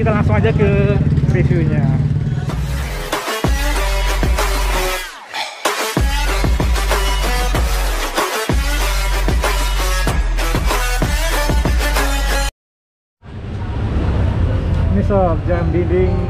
kita langsung aja ke reviewnya. Ini sob jam dinding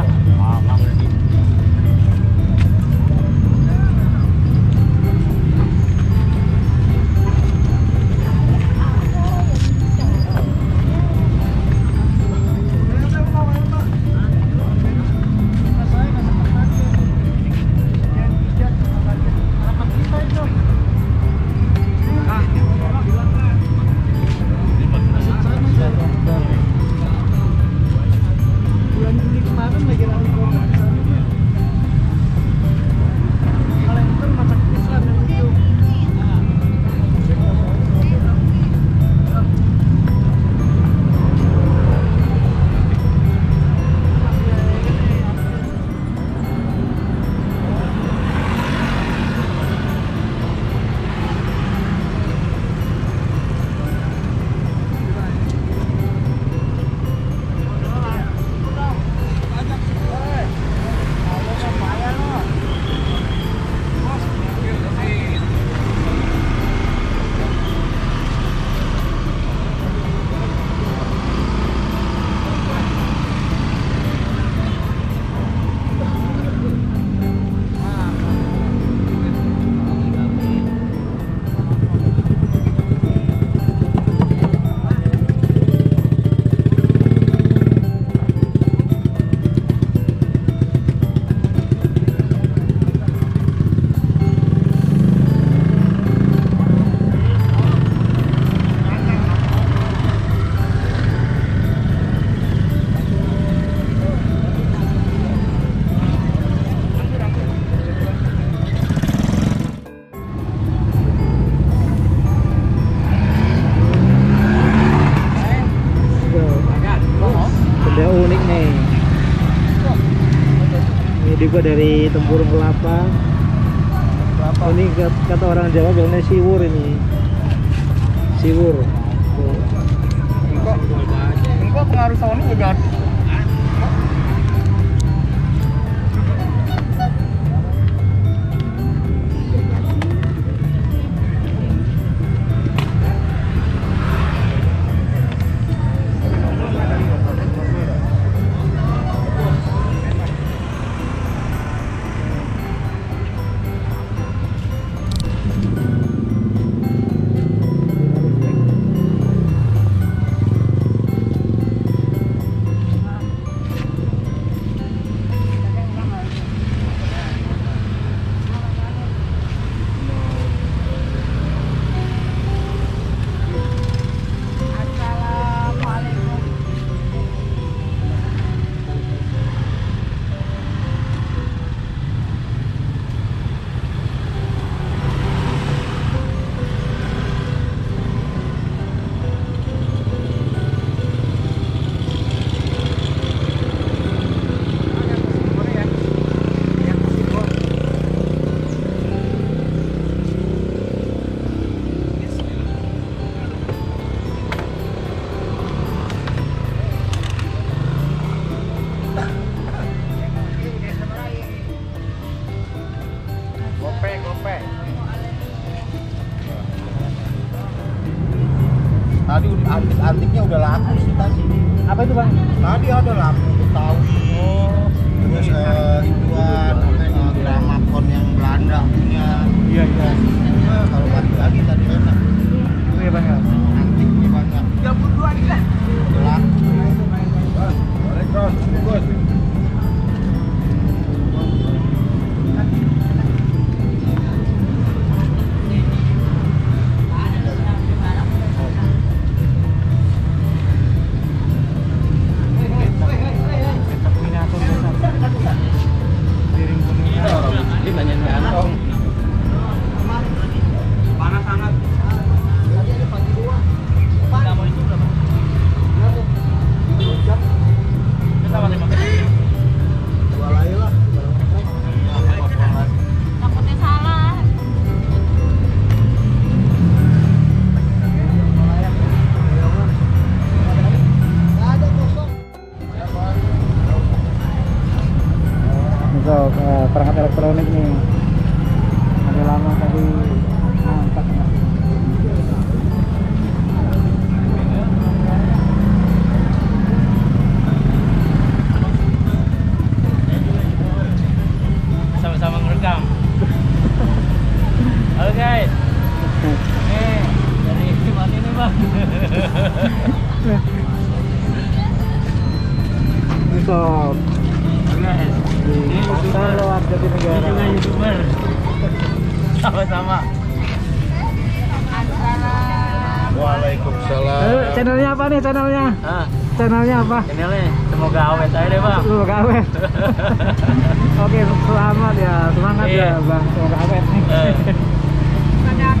jadi gua dari Tempurung Kelapa. Kelapa. Oh, ini kata orang Jawa bilangnya siwur ini. Siwur. Kok, engkau engkau pengaruh sauni juga antik-antiknya udah laku sih tadi. Apa itu bang? Tadi ada lampu Untuk eh, perangkat elektronik nih. Ada lama tadi angkat nggak? sama-sama ngerekam. Halo guys. Nih, dari mana ini bang? Guys, di pasar luar Ini juga youtuber. Sama-sama. Waalaikumsalam. Eh, channelnya apa nih channelnya? Ah, Channelnya apa? channelnya semoga awet aja deh bang. Semoga awet. Oke, selamat ya. Semangat Iya. ya, Bang. Semoga awet nih. Eh,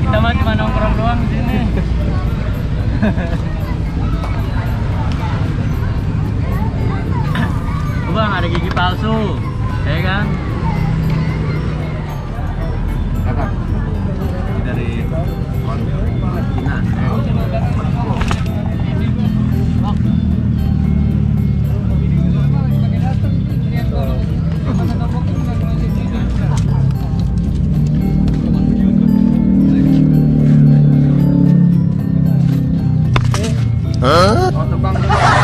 kita mah cuma nongkrong doang di sini. palsu, ya kan? Dari Cina. Oh,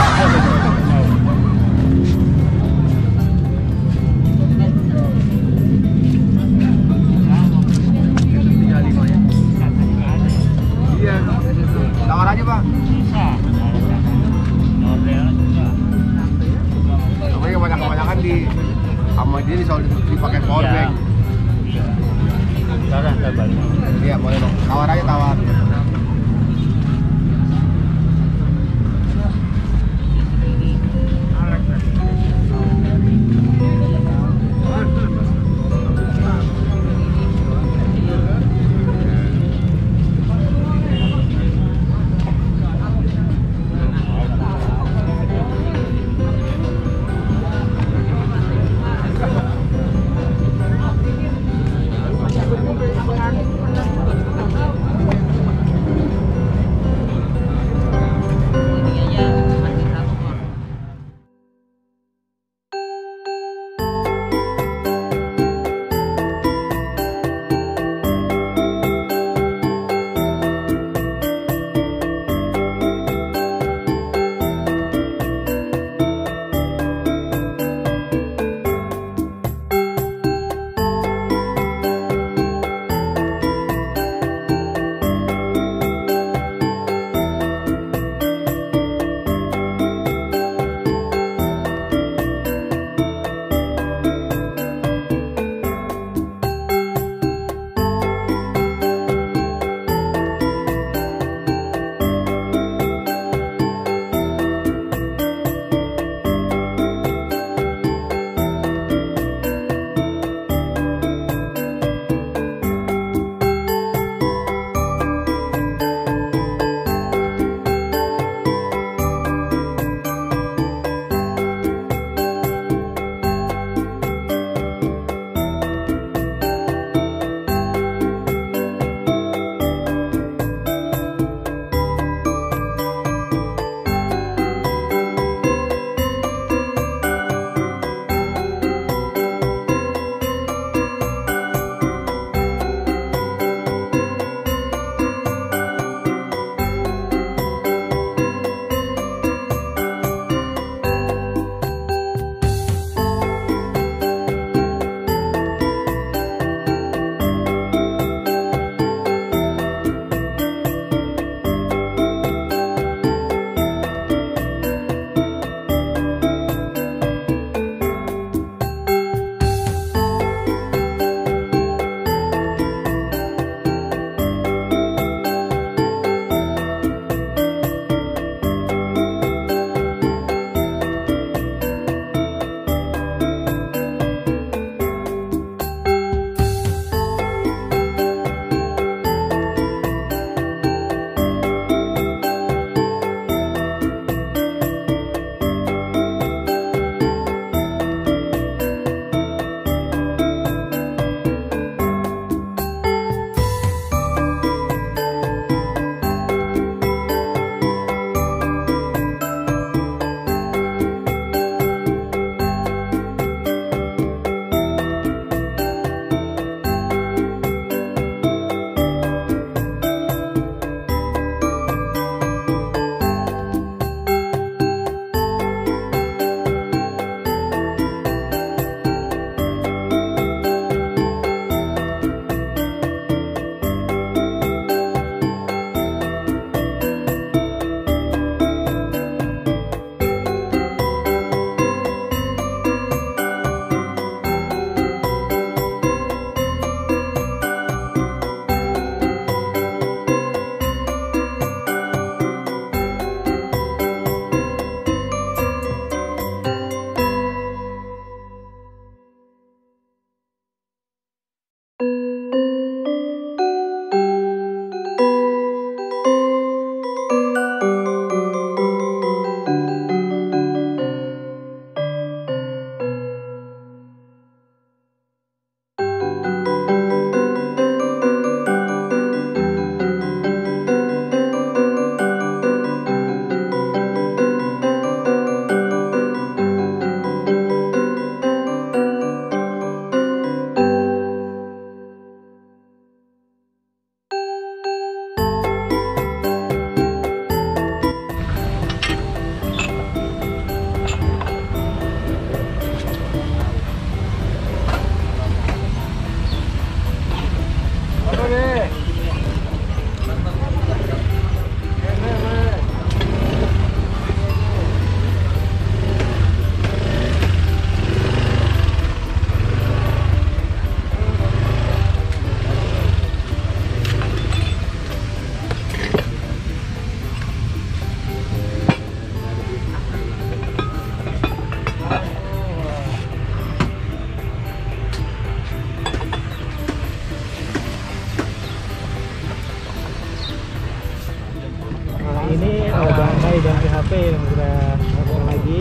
ganti HP yang udah nggak pakai lagi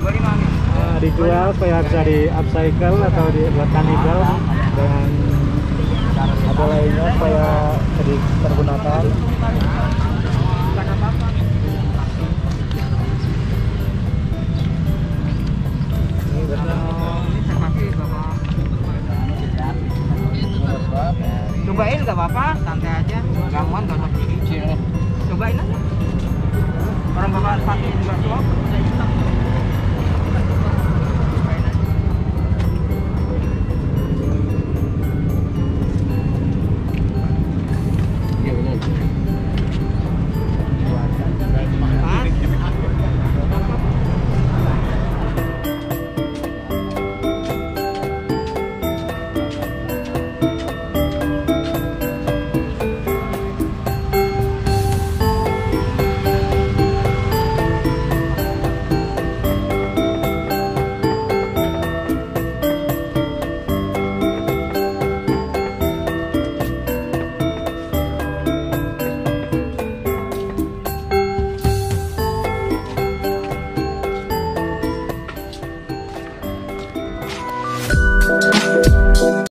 25 nih. Nah, dijual supaya bisa di upcycle atau dibuat kanibal dengan apa lainnya supaya ini Ini pakai bapak. Cobain nggak apa-apa, santai aja. Gamuan nggak usah. Cobain aja.